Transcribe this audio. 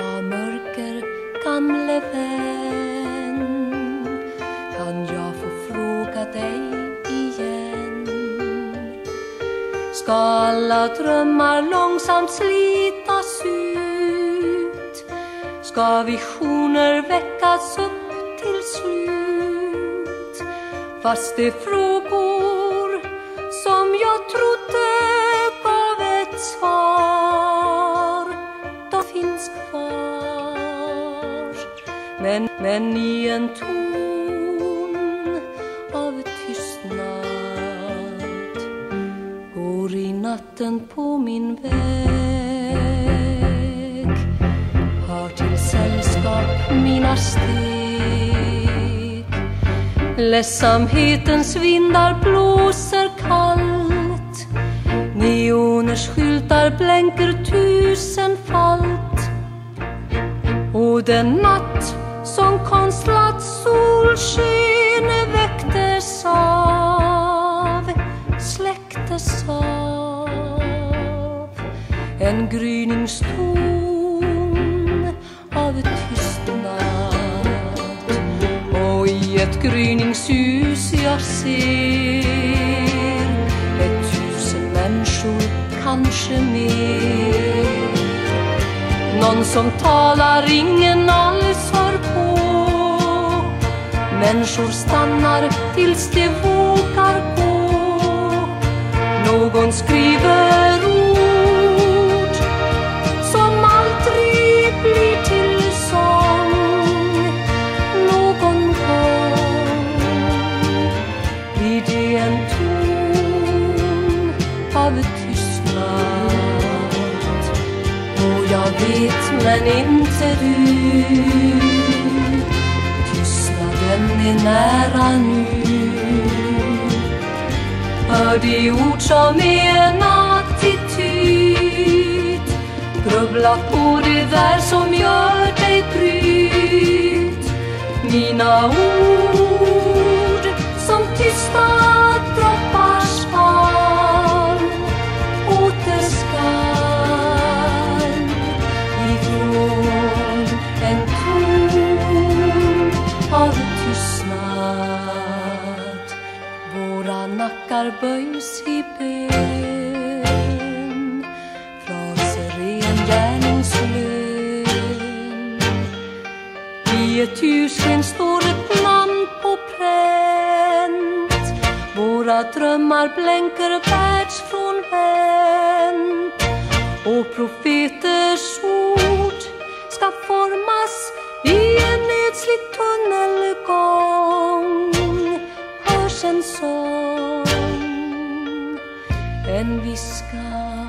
av mörker, gamle vän. Kan jag få fråga dig igen? Ska alla drömmar långsamt slitas ut? Ska visioner väckas upp till slut? Fast det är frågor som jag trodde Men, men i en ton av tystnad Går i natten på min väg. Har till sällskap mina steg Ledsamhetens vindar blåser kallt. Neoners skyltar blänker tusenfalt. Och den natt som konstlat solsken väcktes av släcktes av. En gryningston av tystnad. Och i ett gryningsljus jag ser ett tusen människor, kanske mer. Någon som talar ingen alls hör på Människor stannar tills de vågar gå. Någon skriver ord som aldrig blir till sång. Någon gång blir det en ton av tystnad. Och jag vet men inte du är nära nu. Hör de ord som är en attityd Grubbla på det där som gör dig bryt. Mina ord som tystar nackar böjs i bön, fraser är en gärningslön. I ett ljussken står ett namn på pränt. Våra drömmar blänker världsfrånvänt Och profeters can be scarred.